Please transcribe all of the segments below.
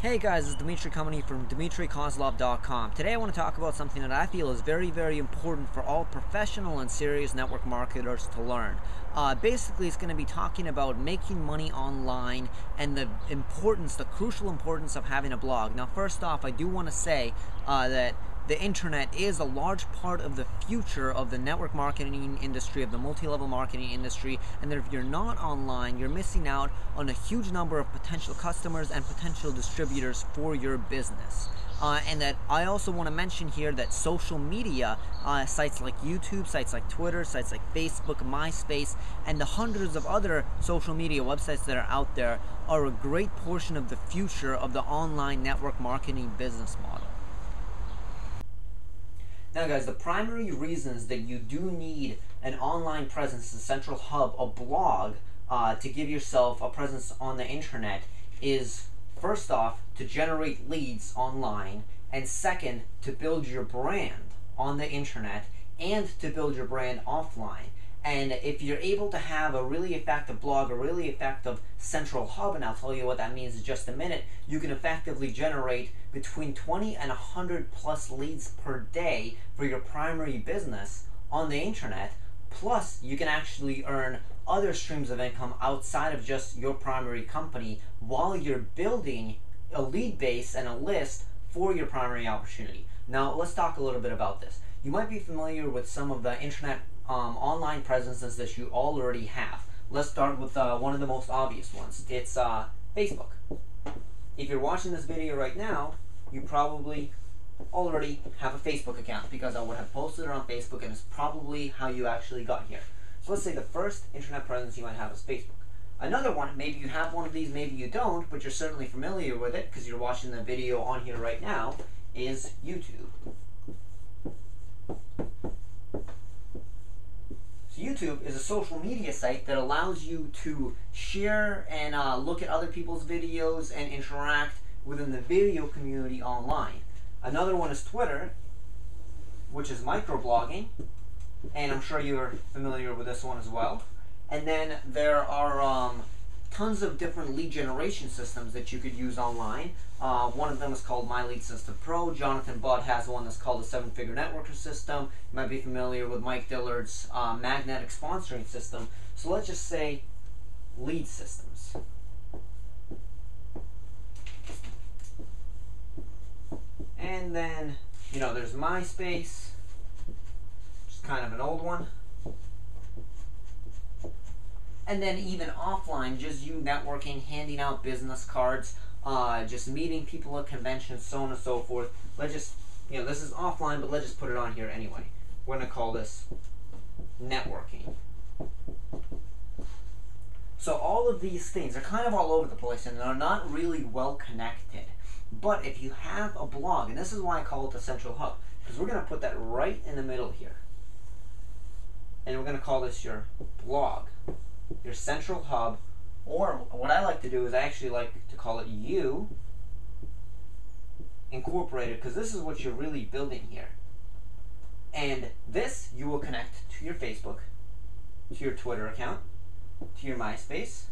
Hey guys, it's Dmitriy coming from DmitriyKozlov.com. Today I want to talk about something that I feel is very, very important for all professional and serious network marketers to learn. Uh, basically, it's going to be talking about making money online and the importance, the crucial importance of having a blog. Now, first off, I do want to say uh, that the internet is a large part of the future of the network marketing industry, of the multi-level marketing industry, and that if you're not online, you're missing out on a huge number of potential customers and potential distributors for your business. Uh, and that I also want to mention here that social media, uh, sites like YouTube, sites like Twitter, sites like Facebook, MySpace, and the hundreds of other social media websites that are out there are a great portion of the future of the online network marketing business model. Now guys, the primary reasons that you do need an online presence, a central hub, a blog, uh, to give yourself a presence on the internet is first off, to generate leads online, and second, to build your brand on the internet and to build your brand offline. And if you're able to have a really effective blog, a really effective central hub, and I'll tell you what that means in just a minute, you can effectively generate between 20 and 100 plus leads per day for your primary business on the internet. Plus, you can actually earn other streams of income outside of just your primary company while you're building a lead base and a list for your primary opportunity. Now, let's talk a little bit about this. You might be familiar with some of the internet um, online presences that you already have. Let's start with uh, one of the most obvious ones. It's uh, Facebook. If you're watching this video right now, you probably already have a Facebook account because I would have posted it on Facebook and it's probably how you actually got here. So let's say the first internet presence you might have is Facebook. Another one, maybe you have one of these, maybe you don't, but you're certainly familiar with it because you're watching the video on here right now, is YouTube. YouTube is a social media site that allows you to share and uh, look at other people's videos and interact within the video community online. Another one is Twitter, which is microblogging, and I'm sure you're familiar with this one as well. And then there are um, tons of different lead generation systems that you could use online. Uh, one of them is called My Lead System Pro. Jonathan Budd has one that's called the Seven Figure Networker System. You might be familiar with Mike Dillard's uh, Magnetic Sponsoring System. So let's just say lead systems. And then, you know, there's MySpace, just kind of an old one and then even offline, just you networking, handing out business cards, uh, just meeting people at conventions, so on and so forth. Let's just, you know, this is offline, but let's just put it on here anyway. We're going to call this networking. So all of these things are kind of all over the place and they're not really well connected. But if you have a blog, and this is why I call it the central hub, because we're going to put that right in the middle here. And we're going to call this your blog your central hub, or what I like to do is I actually like to call it you incorporated because this is what you're really building here. And this you will connect to your Facebook, to your Twitter account, to your MySpace,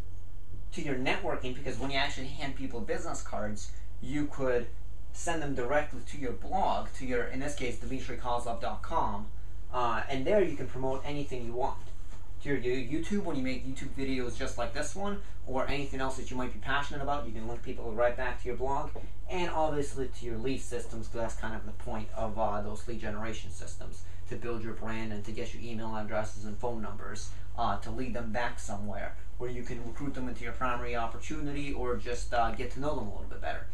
to your networking because when you actually hand people business cards, you could send them directly to your blog, to your, in this case, DmitriyKozlov.com, uh, and there you can promote anything you want your YouTube when you make YouTube videos just like this one, or anything else that you might be passionate about. You can link people right back to your blog, and obviously to your lead systems, because that's kind of the point of uh, those lead generation systems to build your brand and to get your email addresses and phone numbers uh, to lead them back somewhere where you can recruit them into your primary opportunity or just uh, get to know them a little bit better.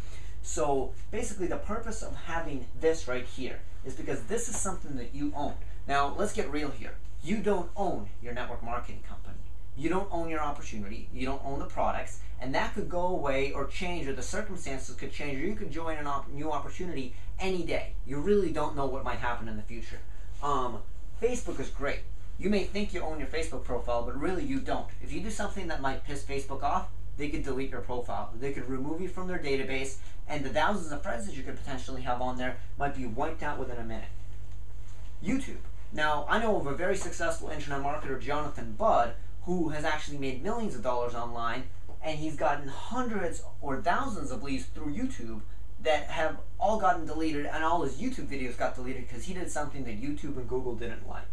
So basically, the purpose of having this right here is because this is something that you own. Now, let's get real here you don't own your network marketing company. You don't own your opportunity. You don't own the products. And that could go away or change, or the circumstances could change, or you could join a op- new opportunity any day. You really don't know what might happen in the future. Um, Facebook is great. You may think you own your Facebook profile, but really you don't. If you do something that might piss Facebook off, they could delete your profile. They could remove you from their database, and the thousands of friends that you could potentially have on there might be wiped out within a minute. YouTube. Now, I know of a very successful internet marketer, Jonathan Budd, who has actually made millions of dollars online, and he's gotten hundreds or thousands of leads through YouTube that have all gotten deleted, and all his YouTube videos got deleted because he did something that YouTube and Google didn't like.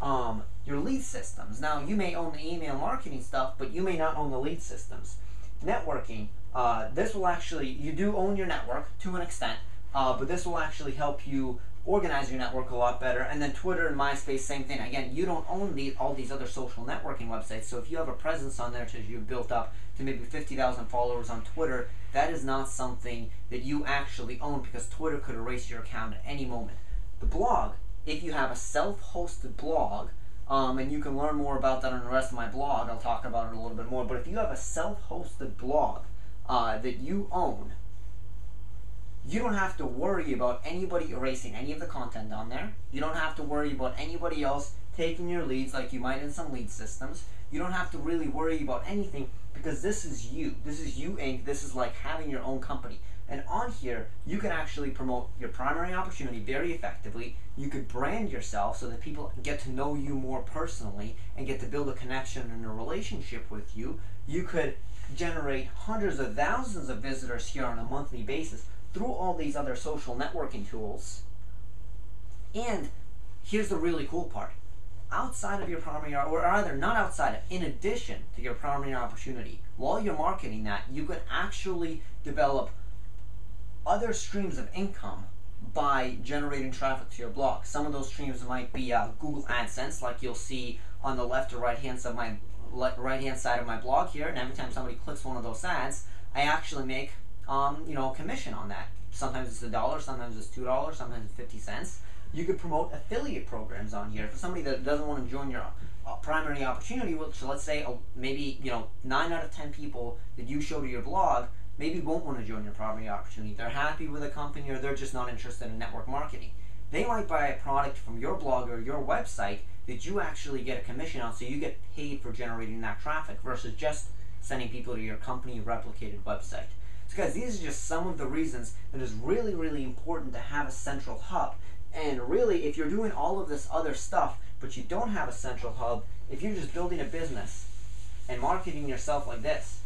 Um, your lead systems. Now, you may own the email marketing stuff, but you may not own the lead systems. Networking. Uh, this will actually, you do own your network to an extent, uh, but this will actually help you organize your network a lot better. And then Twitter and MySpace, same thing. Again, you don't own the, all these other social networking websites, so if you have a presence on there as you've built up to maybe 50,000 followers on Twitter, that is not something that you actually own because Twitter could erase your account at any moment. The blog, if you have a self-hosted blog, um, and you can learn more about that on the rest of my blog, I'll talk about it a little bit more, but if you have a self-hosted blog uh, that you own, you don't have to worry about anybody erasing any of the content on there. You don't have to worry about anybody else taking your leads like you might in some lead systems. You don't have to really worry about anything because this is you. This is you Inc. This is like having your own company. And on here, you can actually promote your primary opportunity very effectively. You could brand yourself so that people get to know you more personally and get to build a connection and a relationship with you. You could generate hundreds of thousands of visitors here on a monthly basis through all these other social networking tools. And here's the really cool part. Outside of your primary, or rather not outside of, in addition to your primary opportunity, while you're marketing that, you can actually develop other streams of income by generating traffic to your blog. Some of those streams might be uh, Google AdSense, like you'll see on the left or right hand side of my right hand side of my blog here. And every time somebody clicks one of those ads, I actually make um, you know, commission on that. Sometimes it's a dollar, sometimes it's two dollars, sometimes it's fifty cents. You could promote affiliate programs on here for somebody that doesn't want to join your uh, primary opportunity. Which let's say uh, maybe you know nine out of ten people that you show to your blog maybe won't want to join your primary opportunity. They're happy with a company or they're just not interested in network marketing. They might buy a product from your blog or your website that you actually get a commission on, so you get paid for generating that traffic versus just sending people to your company replicated website. Guys, these are just some of the reasons that it's really, really important to have a central hub. And really, if you're doing all of this other stuff, but you don't have a central hub, if you're just building a business and marketing yourself like this,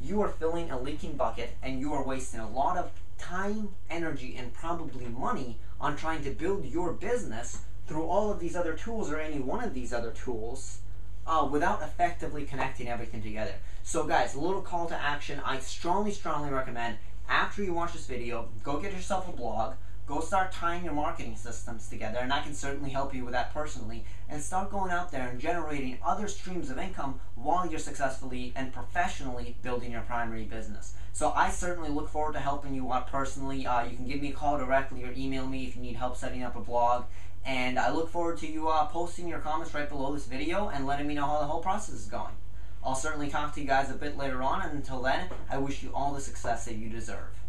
you are filling a leaking bucket and you are wasting a lot of time, energy, and probably money on trying to build your business through all of these other tools or any one of these other tools uh, without effectively connecting everything together. So guys, a little call to action. I strongly, strongly recommend after you watch this video, go get yourself a blog, go start tying your marketing systems together, and I can certainly help you with that personally, and start going out there and generating other streams of income while you're successfully and professionally building your primary business. So I certainly look forward to helping you out personally. Uh, you can give me a call directly or email me if you need help setting up a blog. And I look forward to you uh, posting your comments right below this video and letting me know how the whole process is going. I'll certainly talk to you guys a bit later on, and until then, I wish you all the success that you deserve.